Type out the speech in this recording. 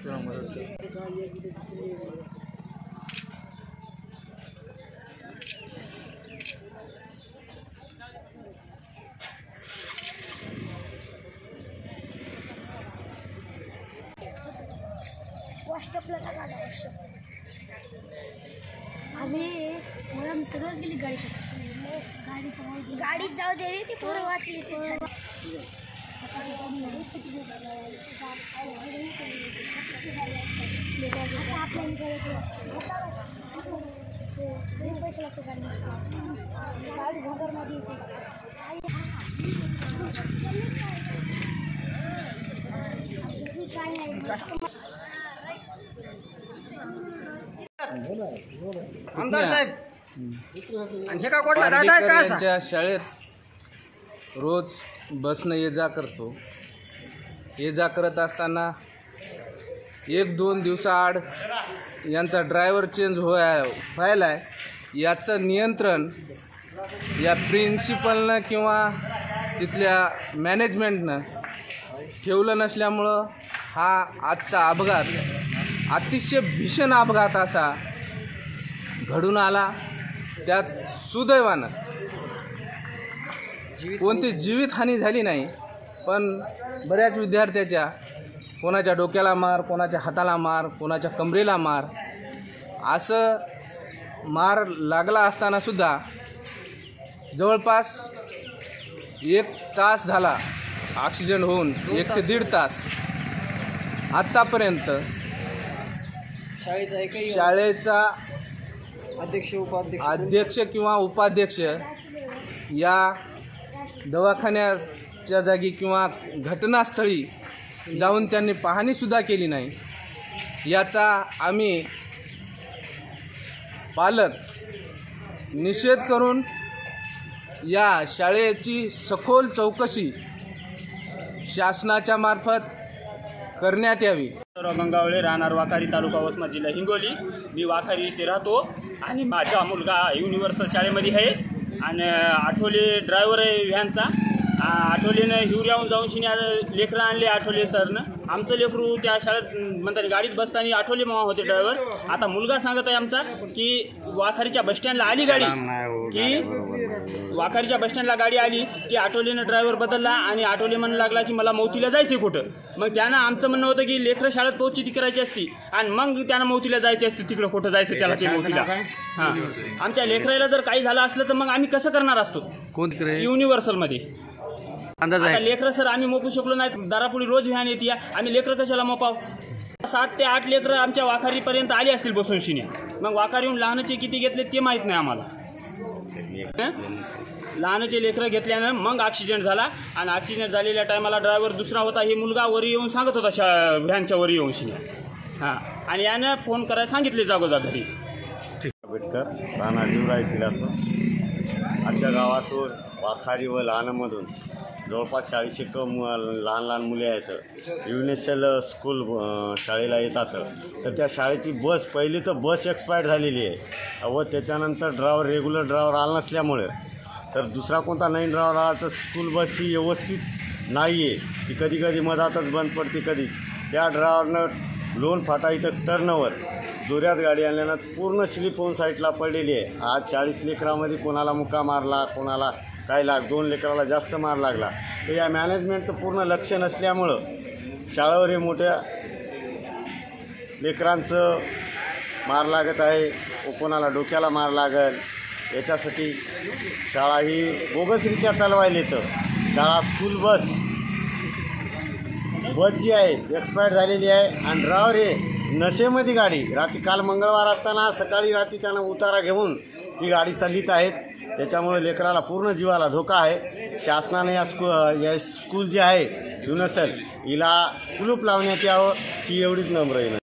क्या मदद व्हॉट्सअपला टाका व्हॉट्सअप आम्ही मला मी सगळं गेली गाडी गाडी गाडीत जाऊ दे रे ती पोरं वाचली ते झालं. आता आपल्याला करायचं. किती पैसे लागते गाडी गाडी घरमध्ये येते काय नाही आमदार साहेब. आणि हे का कोटला डाटा आहे का असा? यांच्या शाळेत रोज बसनं ये जा करतो. ये जा करत असताना एक दोन दिवसाआड यांचा ड्रायव्हर चेंज होया व्हायला आहे याचं नियंत्रण या प्रिन्सिपलनं किंवा तिथल्या मॅनेजमेंटनं ठेवलं नसल्यामुळं हा आजचा अपघात अतिशय भीषण अपघात असा घडून आला त्यात सुदैवानं. कोणती जीवितहानी झाली नाही पण बऱ्याच विद्यार्थ्याच्या कोणाच्या डोक्याला मार कोणाच्या हाताला मार कोणाच्या कमरेला मार असं मार लागला असताना सुद्धा जवळपास एक तास झाला ऑक्सिजन होऊन एक ते दीड तास. आत्तापर्यंत शाळेचा अध्यक्ष उपाध्यक्ष. अध्यक्ष किंवा उपाध्यक्ष या दवाखान्याच्या जागी किंवा घटनास्थळी जाऊन त्यांनी पाहणीसुद्धा केली नाही. याचा आम्ही पालक निषेध करून या शाळेची सखोल चौकशी शासनाच्या मार्फत करण्यात यावी. गंगावळे राहणार वाखारी तालुका वसमत जिल्हा हिंगोली. मी वाखारी इथे राहतो आणि माझा मुलगा युनिव्हर्सल शाळेमध्ये आहे. आणि आठवले ड्रायव्हर आहे व्हॅनचा आठवलेनं हिवऱ्याहून जाऊन शिनी आज लेकरं आणले आठवले सरनं. आमचं लेकरू त्या शाळेत म्हणतात गाडीत बसताना आठवले मामा होते ड्रायव्हर. आता मुलगा सांगत आहे आमचा की वाखारीच्या बसस्टँडला आली गाडी. की वाखारीच्या बसस्टँडला गाडी आली की आठवलेनं ड्रायव्हर बदलला आणि आठवले म्हणू लागला की मला मौतीला जायचे कुठं. मग त्यानं आमचं म्हणणं होतं की लेकरं शाळेत पोहोचची ती करायची असती आणि मग त्यानं मौतीला जायची असती तिकडं कुठं जायचं त्याला ते मौतीला. हां. आमच्या लेकराला जर काही झालं असलं तर मग आम्ही कसं करणार असतो? युनिव्हर्सलमध्ये अंदाज आता लेकरं सर आम्ही मोपू शकलो नाही दारापुढे रोज व्हॅन येते आम्ही लेकरं कशाला मोपाव? सात ते आठ लेकरं आमच्या वाखारीपर्यंत आली असतील बसून शिन्या मग वाखारीहून लहानचे किती घेतले ते माहीत नाही आम्हाला? लहानचे लेकरं घेतल्यानं मग ॲक्सिडेंट झाला. आणि ॲक्सिडेंट झालेल्या टायमाला ड्रायव्हर दुसरा होता. हे मुलगा वरी येऊन सांगत होता शा व्हॅनच्या वरी येऊन शिन्या हां. आणि यानं फोन करायला सांगितले जागोजा घरी. आंबेडकर राणा जीवराय किल्ल्याचं आमच्या गावातून वाखारी व लहानमधून जवळपास चाळीसशे कम लहान लहान मुले आहेत. युनेसेल स्कूल शाळेला येतात. तर त्या शाळेची बस पहिली तर बस एक्सपायर झालेली आहे. व त्याच्यानंतर ड्रायव्हर रेग्युलर ड्रायव्हर आला नसल्यामुळे. तर दुसरा कोणता नवीन ड्रायव्हर आला तर स्कूल बस ही व्यवस्थित नाही आहे ती कधी कधी मधातच बंद पडते कधी. त्या ड्रायव्हरनं लोन फाटा इथं टर्नवर जोऱ्यात गाडी आणल्यानं पूर्ण स्लिप होऊन साईडला पडलेली आहे. आज चाळीस लेकरामध्ये कोणाला मुक्का मारला कोणाला काय लाग दोन लेकराला जास्त मार लागला. तर या मॅनेजमेंटचं पूर्ण लक्ष नसल्यामुळं शाळेवर हे मोठ्या लेकरांचं मार लागत आहे. कोणाला डोक्याला मार लागल. याच्यासाठी शाळा ही बोगसरित्या चालवायला येतं. शाळा स्कूल बस बस जी आहे एक्सपायर झालेली आहे. आणि ड्रायव्हर हे नशेमध्ये गाडी. रात्री काल मंगळवार असताना सकाळी रात्री त्यानं उतारा घेऊन ती गाडी चाललीत आहेत. त्याच्यामुळे लेकराला पूर्ण जीवाला धोका आहे. शासनाने या स्कू या स्कूल जे आहे युनसल हिला कुलूप लावण्यात यावं ही एवढीच नम्र येणार